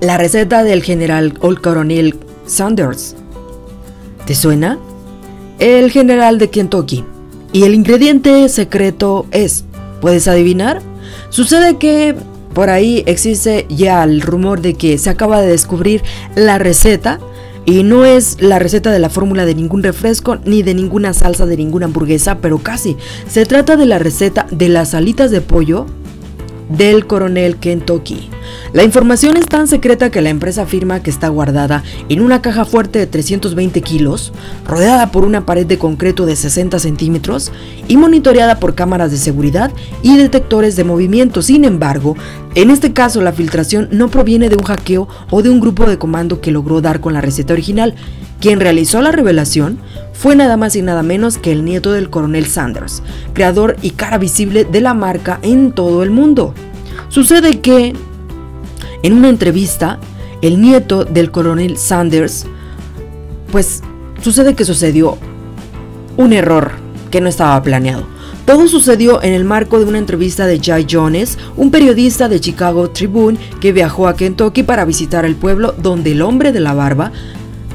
La receta del general o coronel Sanders. ¿Te suena? El general de Kentucky. Y el ingrediente secreto es, ¿puedes adivinar? Sucede que por ahí existe ya el rumor de que se acaba de descubrir la receta y no es la receta de la fórmula de ningún refresco ni de ninguna salsa de ninguna hamburguesa, pero casi. Se trata de la receta de las alitas de pollo del coronel Kentucky. La información es tan secreta que la empresa afirma que está guardada en una caja fuerte de 320 kilos, rodeada por una pared de concreto de 60 centímetros y monitoreada por cámaras de seguridad y detectores de movimiento. Sin embargo, en este caso la filtración no proviene de un hackeo o de un grupo de comando que logró dar con la receta original. Quien realizó la revelación fue nada más y nada menos que el nieto del coronel Sanders, creador y cara visible de la marca en todo el mundo. Sucede que en una entrevista, el nieto del coronel Sanders, pues sucede que sucedió un error que no estaba planeado. Todo sucedió en el marco de una entrevista de Jay Jones, un periodista de Chicago Tribune que viajó a Kentucky para visitar el pueblo donde el hombre de la barba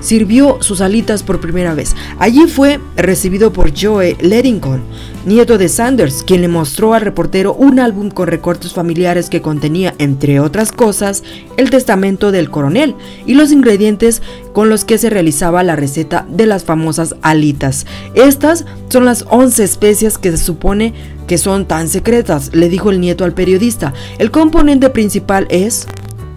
sirvió sus alitas por primera vez. Allí fue recibido por Joe Leddington, nieto de Sanders, quien le mostró al reportero un álbum con recortes familiares que contenía, entre otras cosas, el testamento del coronel y los ingredientes con los que se realizaba la receta de las famosas alitas. Estas son las 11 especias que se supone que son tan secretas, le dijo el nieto al periodista. El componente principal es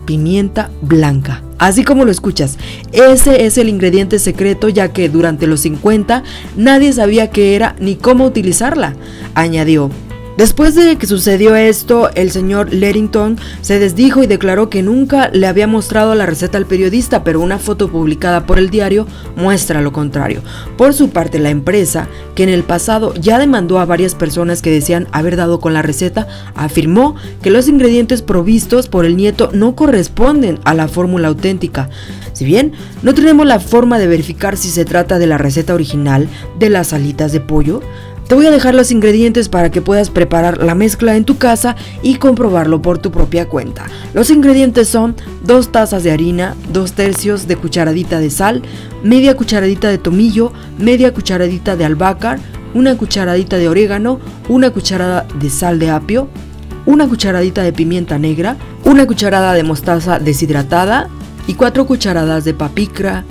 pimienta blanca. Así como lo escuchas, ese es el ingrediente secreto ya que durante los 50 nadie sabía qué era ni cómo utilizarla, añadió. Después de que sucedió esto, el señor Lerington se desdijo y declaró que nunca le había mostrado la receta al periodista, pero una foto publicada por el diario muestra lo contrario. Por su parte, la empresa, que en el pasado ya demandó a varias personas que decían haber dado con la receta, afirmó que los ingredientes provistos por el nieto no corresponden a la fórmula auténtica. Si bien no tenemos la forma de verificar si se trata de la receta original de las alitas de pollo, te voy a dejar los ingredientes para que puedas preparar la mezcla en tu casa y comprobarlo por tu propia cuenta. Los ingredientes son 2 tazas de harina, 2 tercios de cucharadita de sal, media cucharadita de tomillo, media cucharadita de albahaca, una cucharadita de orégano, una cucharada de sal de apio, una cucharadita de pimienta negra, una cucharada de mostaza deshidratada y 4 cucharadas de papicra,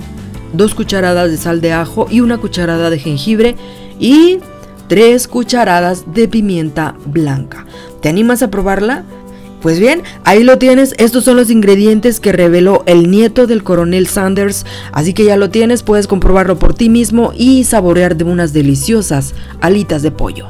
2 cucharadas de sal de ajo y una cucharada de jengibre y 3 cucharadas de pimienta blanca. ¿Te animas a probarla? Pues bien, ahí lo tienes, estos son los ingredientes que reveló el nieto del coronel Sanders, así que ya lo tienes, puedes comprobarlo por ti mismo y saborear de unas deliciosas alitas de pollo.